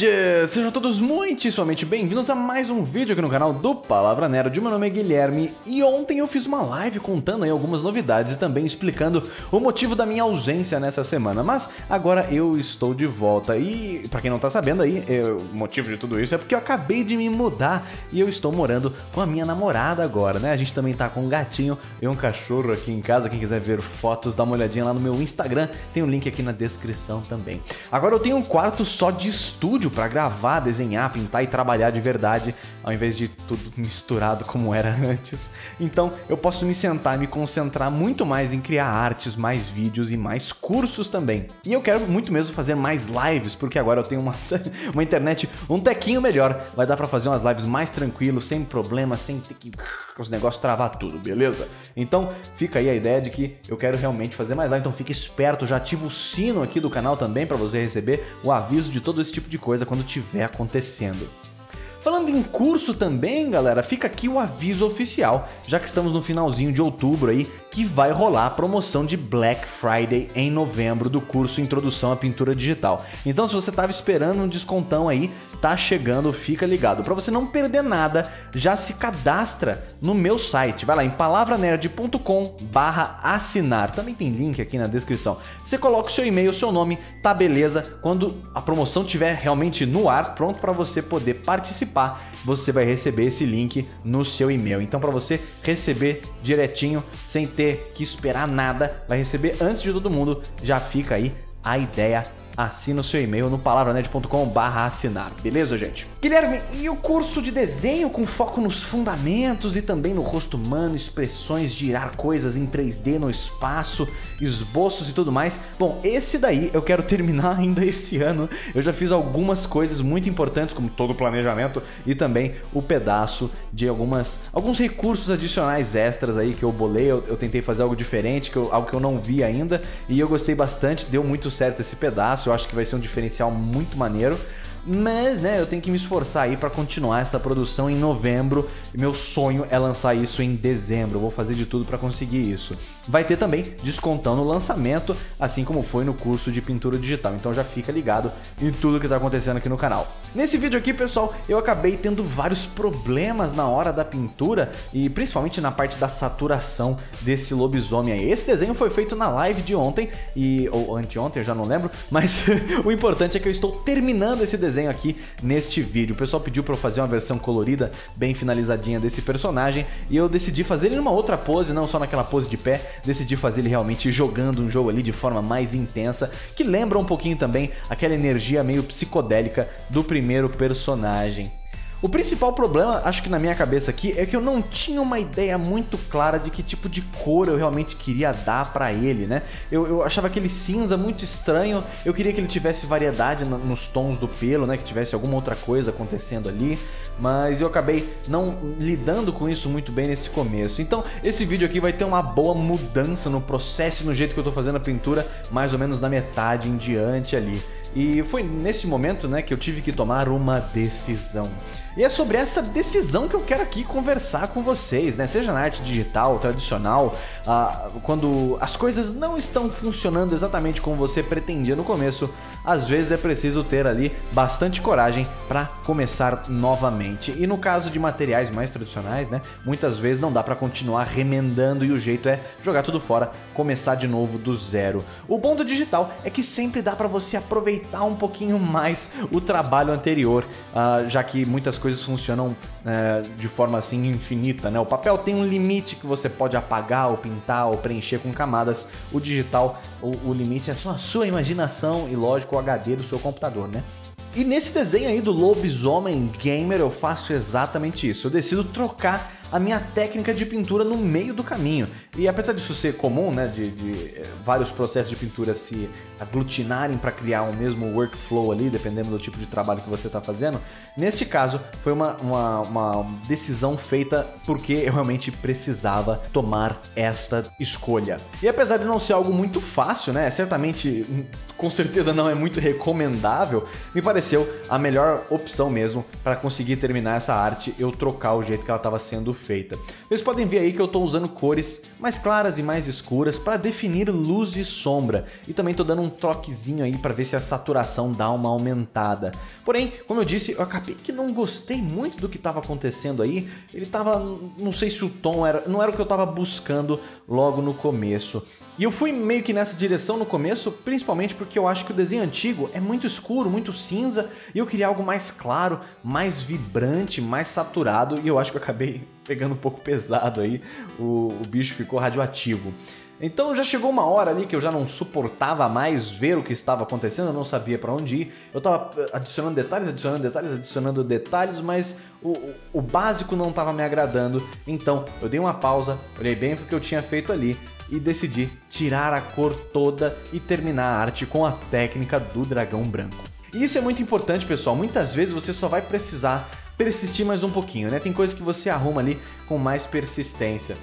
nerds! Sejam todos muitíssimamente bem-vindos a mais um vídeo aqui no canal do Palavra Nerd. Meu nome é Guilherme e ontem eu fiz uma live contando aí algumas novidades e também explicando o motivo da minha ausência nessa semana. Mas agora eu estou de volta e, para quem não tá sabendo aí, eu, o motivo de tudo isso é porque eu acabei de me mudar e eu estou morando com a minha namorada agora, né? A gente também tá com um gatinho e um cachorro aqui em casa. Quem quiser ver fotos, dá uma olhadinha lá no meu Instagram, tem o um link aqui na descrição também. Agora eu tenho um quarto só de estúdio para gravar, desenhar, pintar e trabalhar de verdade, ao invés de tudo misturado como era antes. Então eu posso me sentar e me concentrar muito mais em criar artes, mais vídeos e mais cursos também. E eu quero muito mesmo fazer mais lives, porque agora eu tenho uma, uma internet um tequinho melhor. Vai dar para fazer umas lives mais tranquilo, sem problema, sem ter que os negócios travar tudo, beleza? Então fica aí a ideia de que eu quero realmente fazer mais live, então fique esperto, já ativa o sino aqui do canal também para você receber o aviso de todo esse tipo de coisa quando estiver acontecendo. Falando em curso também, galera, fica aqui o aviso oficial, já que estamos no finalzinho de outubro aí, que vai rolar a promoção de Black Friday em novembro do curso Introdução à Pintura Digital. Então, se você estava esperando um descontão aí, tá chegando, fica ligado. Para você não perder nada, já se cadastra no meu site. Vai lá em palavranerd.com/assinar. Também tem link aqui na descrição. Você coloca o seu e-mail, o seu nome, tá beleza. Quando a promoção estiver realmente no ar, pronto para você poder participar, você vai receber esse link no seu e-mail. Então, para você receber direitinho, sem ter que esperar nada, vai receber antes de todo mundo. Já fica aí a ideia assina o seu e-mail no palavranet.com assinar, beleza, gente? Guilherme, e o curso de desenho com foco nos fundamentos e também no rosto humano, expressões, girar coisas em 3D no espaço, esboços e tudo mais? Bom, esse daí eu quero terminar ainda esse ano. Eu já fiz algumas coisas muito importantes, como todo o planejamento e também o pedaço de algumas alguns recursos adicionais extras aí que eu bolei. Eu, eu tentei fazer algo diferente, que eu, algo que eu não vi ainda, e eu gostei bastante, deu muito certo esse pedaço eu acho que vai ser um diferencial muito maneiro. Mas, né, eu tenho que me esforçar aí para continuar essa produção em novembro. Meu sonho é lançar isso em dezembro. Eu vou fazer de tudo para conseguir isso. Vai ter também descontão no lançamento, assim como foi no curso de pintura digital. Então já fica ligado em tudo que tá acontecendo aqui no canal. Nesse vídeo aqui, pessoal, eu acabei tendo vários problemas na hora da pintura e principalmente na parte da saturação desse lobisomem aí. Esse desenho foi feito na live de ontem e ou anteontem, eu já não lembro, mas o importante é que eu estou terminando esse desenho desenho aqui neste vídeo. O pessoal pediu para eu fazer uma versão colorida, bem finalizadinha desse personagem, e eu decidi fazer ele numa outra pose, não só naquela pose de pé, decidi fazer ele realmente jogando um jogo ali de forma mais intensa, que lembra um pouquinho também aquela energia meio psicodélica do primeiro personagem. O principal problema, acho que na minha cabeça aqui, é que eu não tinha uma ideia muito clara de que tipo de cor eu realmente queria dar para ele, né? Eu, eu, achava aquele cinza muito estranho, eu queria que ele tivesse variedade nos tons do pelo, né? Que tivesse alguma outra coisa acontecendo ali, mas eu acabei não lidando com isso muito bem nesse começo. Então, esse vídeo aqui vai ter uma boa mudança no processo e no jeito que eu tô fazendo a pintura, mais ou menos na metade em diante ali. E foi nesse momento né, que eu tive que tomar uma decisão. E é sobre essa decisão que eu quero aqui conversar com vocês, né? Seja na arte digital, tradicional, ah, quando as coisas não estão funcionando exatamente como você pretendia no começo, às vezes é preciso ter ali bastante coragem para começar novamente. E no caso de materiais mais tradicionais, né? Muitas vezes não dá para continuar remendando e o jeito é jogar tudo fora, começar de novo do zero. O do digital é que sempre dá para você aproveitar um pouquinho mais o trabalho anterior, ah, já que muitas coisas funcionam é, de forma assim infinita, né? O papel tem um limite que você pode apagar, ou pintar, ou preencher com camadas. O digital, o, o limite é só a sua imaginação e, lógico, o HD do seu computador, né? E nesse desenho aí do lobisomem gamer eu faço exatamente isso. Eu decido trocar a minha técnica de pintura no meio do caminho. E apesar disso ser comum, né, de, de eh, vários processos de pintura se aglutinarem para criar um mesmo workflow ali, dependendo do tipo de trabalho que você está fazendo, neste caso foi uma, uma, uma decisão feita porque eu realmente precisava tomar esta escolha. E apesar de não ser algo muito fácil, né, certamente, com certeza não é muito recomendável, me pareceu a melhor opção mesmo para conseguir terminar essa arte, eu trocar o jeito que ela estava sendo feita. Vocês podem ver aí que eu estou usando cores mais claras e mais escuras para definir luz e sombra, e também estou dando um um troquezinho aí para ver se a saturação dá uma aumentada. Porém, como eu disse, eu acabei que não gostei muito do que estava acontecendo aí. Ele tava, não sei se o tom era, não era o que eu estava buscando logo no começo. E eu fui meio que nessa direção no começo, principalmente porque eu acho que o desenho antigo é muito escuro, muito cinza, e eu queria algo mais claro, mais vibrante, mais saturado, e eu acho que eu acabei pegando um pouco pesado aí. O, o bicho ficou radioativo. Então já chegou uma hora ali que eu já não suportava mais ver o que estava acontecendo, eu não sabia para onde ir. Eu estava adicionando detalhes, adicionando detalhes, adicionando detalhes, mas o, o básico não estava me agradando. Então eu dei uma pausa, olhei bem porque eu tinha feito ali e decidi tirar a cor toda e terminar a arte com a técnica do dragão branco. E isso é muito importante, pessoal. Muitas vezes você só vai precisar persistir mais um pouquinho, né? Tem coisas que você arruma ali com mais persistência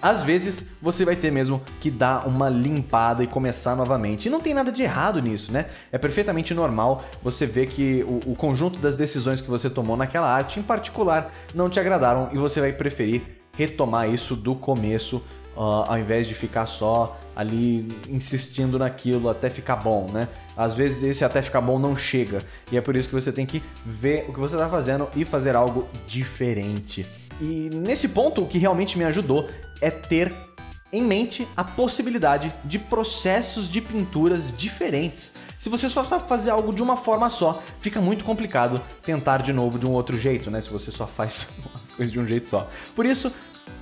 às vezes você vai ter mesmo que dar uma limpada e começar novamente. E não tem nada de errado nisso, né? É perfeitamente normal você ver que o, o, conjunto das decisões que você tomou naquela arte em particular não te agradaram e você vai preferir retomar isso do começo uh, ao invés de ficar só ali insistindo naquilo até ficar bom, né? Às vezes esse até ficar bom não chega e é por isso que você tem que ver o que você está fazendo e fazer algo diferente. E nesse ponto, o que realmente me ajudou é ter em mente a possibilidade de processos de pinturas diferentes. Se você só sabe fazer algo de uma forma só, fica muito complicado tentar de novo de um outro jeito, né? Se você só faz as coisas de um jeito só. Por isso,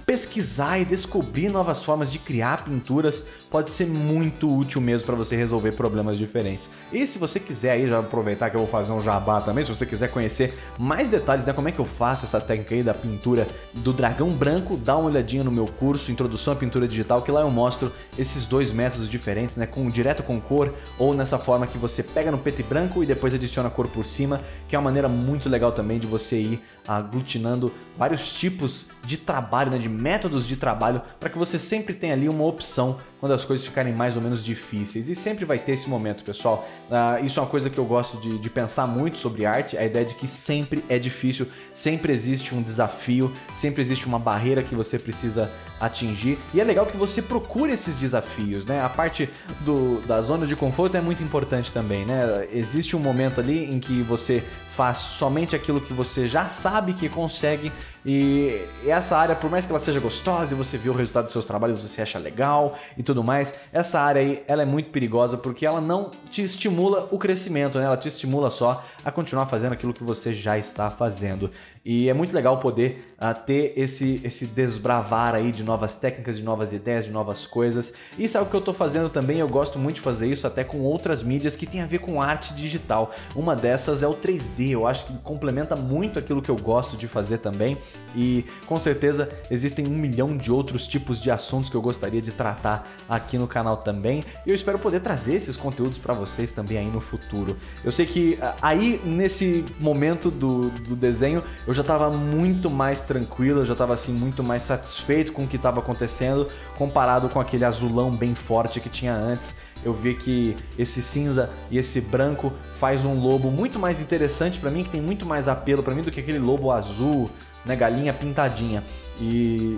pesquisar e descobrir novas formas de criar pinturas pode ser muito útil mesmo para você resolver problemas diferentes. E se você quiser aí já aproveitar que eu vou fazer um jabá também, se você quiser conhecer mais detalhes, né, como é que eu faço essa técnica aí da pintura do dragão branco, dá uma olhadinha no meu curso Introdução à Pintura Digital, que lá eu mostro esses dois métodos diferentes, né, com direto com cor ou nessa forma que você pega no preto e branco e depois adiciona cor por cima, que é uma maneira muito legal também de você ir aglutinando vários tipos de trabalho, né, de métodos de trabalho, para que você sempre tenha ali uma opção quando as coisas ficarem mais ou menos difíceis. E sempre vai ter esse momento, pessoal. Uh, isso é uma coisa que eu gosto de, de, pensar muito sobre arte, a ideia de que sempre é difícil, sempre existe um desafio, sempre existe uma barreira que você precisa atingir. E é legal que você procure esses desafios, né? A parte do, da zona de conforto é muito importante também, né? Existe um momento ali em que você faz somente aquilo que você já sabe que consegue e essa área, por mais que ela seja gostosa e você vê o resultado dos seus trabalhos, você acha legal e tudo mais, essa área aí, ela é muito perigosa porque ela não te estimula o crescimento, né? Ela te estimula só a continuar fazendo aquilo que você já está fazendo. E é muito legal poder uh, ter esse, esse desbravar aí de novas técnicas, de novas ideias, de novas coisas. Isso é o que eu estou fazendo também, eu gosto muito de fazer isso até com outras mídias que tem a ver com arte digital. Uma dessas é o 3D, eu acho que complementa muito aquilo que eu gosto de fazer também. E com certeza existem um milhão de outros tipos de assuntos que eu gostaria de tratar aqui no canal também. E eu espero poder trazer esses conteúdos para vocês também aí no futuro. Eu sei que ah, aí nesse momento do, do desenho eu já estava muito mais tranquilo, eu já estava assim muito mais satisfeito com o que estava acontecendo comparado com aquele azulão bem forte que tinha antes. Eu vi que esse cinza e esse branco faz um lobo muito mais interessante para mim, que tem muito mais apelo para mim do que aquele lobo azul né, galinha pintadinha. E,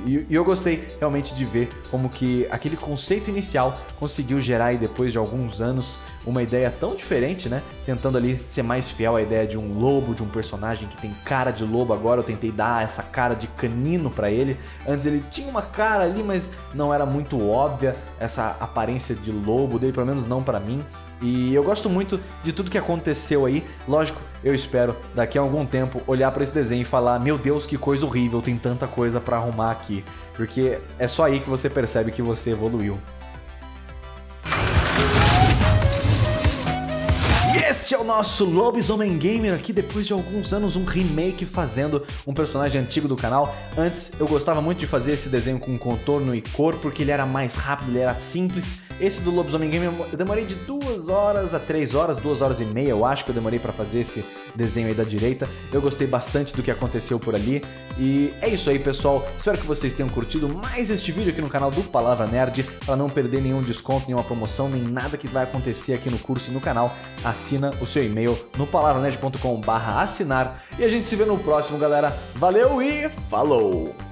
e, e, eu gostei realmente de ver como que aquele conceito inicial conseguiu gerar aí depois de alguns anos uma ideia tão diferente, né? Tentando ali ser mais fiel à ideia de um lobo, de um personagem que tem cara de lobo. Agora eu tentei dar essa cara de canino para ele. Antes ele tinha uma cara ali, mas não era muito óbvia essa aparência de lobo dele, pelo menos não para mim. E eu gosto muito de tudo que aconteceu aí. Lógico, eu espero daqui a algum tempo olhar para esse desenho e falar: "Meu Deus, que coisa horrível, tem tanta coisa para arrumar aqui". Porque é só aí que você percebe que você evoluiu. Este é o nosso Lobisomem Gamer aqui depois de alguns anos um remake fazendo um personagem antigo do canal. Antes eu gostava muito de fazer esse desenho com contorno e cor porque ele era mais rápido, ele era simples esse do Lobisomem Game eu demorei de duas horas a três horas, duas horas e meia eu acho que eu demorei para fazer esse desenho aí da direita. Eu gostei bastante do que aconteceu por ali. E é isso aí, pessoal. Espero que vocês tenham curtido mais este vídeo aqui no canal do Palavra Nerd. Para não perder nenhum desconto, nenhuma promoção, nem nada que vai acontecer aqui no curso e no canal, assina o seu e-mail no palavranerd.com assinar. E a gente se vê no próximo, galera. Valeu e falou!